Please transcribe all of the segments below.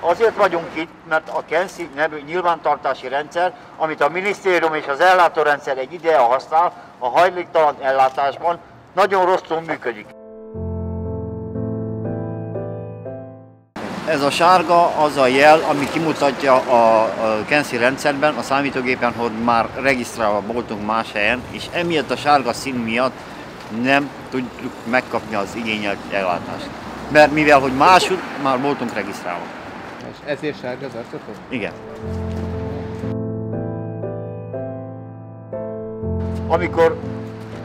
Azért vagyunk itt, mert a KENSZI nevű nyilvántartási rendszer, amit a minisztérium és az ellátórendszer egy ideje használ, a hajléktalan ellátásban nagyon rosszul működik. Ez a sárga az a jel, ami kimutatja a, KENSZI rendszerben, a számítógépen, hogy már regisztrálva voltunk más helyen, és emiatt a sárga szín miatt nem tudjuk megkapni az igényelt ellátást. Mert mivel, hogy máshogy már voltunk regisztrálva. És ezért sárga az arcotok? Igen. Amikor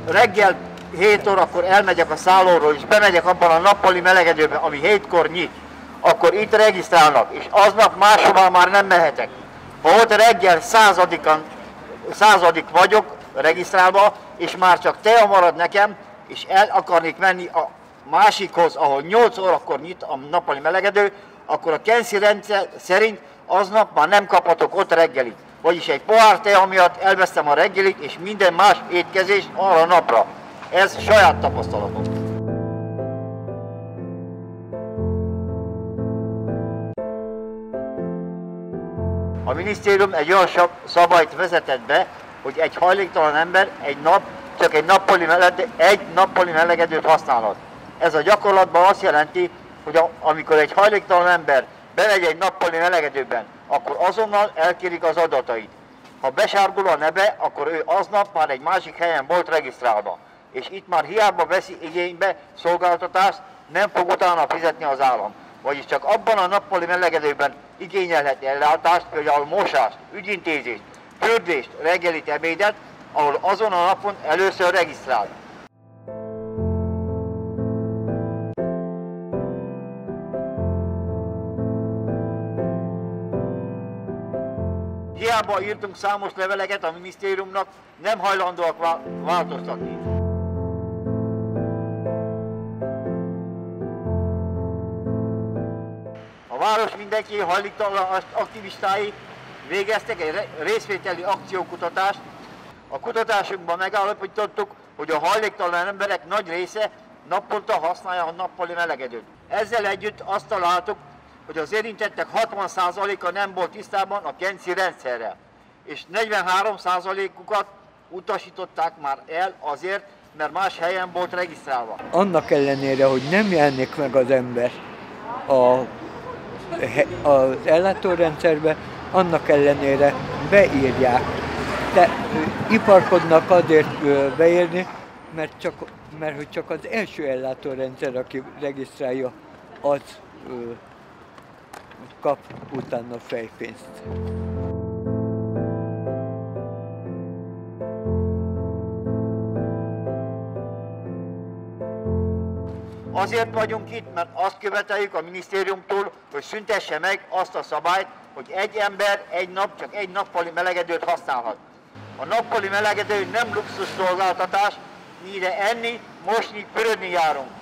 reggel 7 órakor elmegyek a szállóról, és bemegyek abban a nappali melegedőbe, ami 7-kor nyit, akkor itt regisztrálnak, és aznap máshova már nem mehetek. Ha ott reggel századikan, századik vagyok regisztrálva, és már csak te marad nekem, és el akarnék menni a másikhoz, ahol 8 órakor nyit a nappali melegedő, akkor a Kenszi rendszer szerint aznap már nem kaphatok ott reggelit. Vagyis egy pohár tea miatt elvesztem a reggelit és minden más étkezést arra a napra. Ez saját tapasztalatom. A minisztérium egy olyan szabályt vezetett be, hogy egy hajléktalan ember egy nap csak egy nappali, melegedő, egy nappali melegedőt használhat. Ez a gyakorlatban azt jelenti, hogy a, amikor egy hajléktalan ember bemegy egy nappali melegedőben, akkor azonnal elkérik az adatait. Ha besárgul a neve, akkor ő aznap már egy másik helyen volt regisztrálva. És itt már hiába veszi igénybe szolgáltatást, nem fog utána fizetni az állam. Vagyis csak abban a nappali melegedőben igényelheti ellátást, például mosást, ügyintézést, fürdést, reggelit, ebédet, ahol azon a napon először regisztrál. Hiába írtunk számos leveleket a minisztériumnak, nem hajlandóak változtatni. A város mindenki hajléktalan aktivistái végeztek egy részvételi akciókutatást. A kutatásunkban megállapítottuk, hogy a hajléktalan emberek nagy része naponta használja a nappali melegedőt. Ezzel együtt azt találtuk, hogy az érintettek 60%-a nem volt tisztában a Kenci rendszerrel, és 43%-ukat utasították már el azért, mert más helyen volt regisztrálva. Annak ellenére, hogy nem jelenik meg az ember a, az ellátórendszerbe, annak ellenére beírják. De iparkodnak azért beírni, mert, csak, mert hogy csak az első ellátórendszer, aki regisztrálja, az kap utána fejpénzt. Azért vagyunk itt, mert azt követeljük a minisztériumtól, hogy szüntesse meg azt a szabályt, hogy egy ember egy nap csak egy nappali melegedőt használhat. A nappali melegedő nem luxus szolgáltatás, mire enni, mosni, pörödni járunk.